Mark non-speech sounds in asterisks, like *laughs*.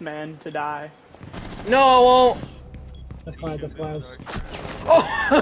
last man to die. No, I won't. That's fine, that's fine. Oh, *laughs* yeah.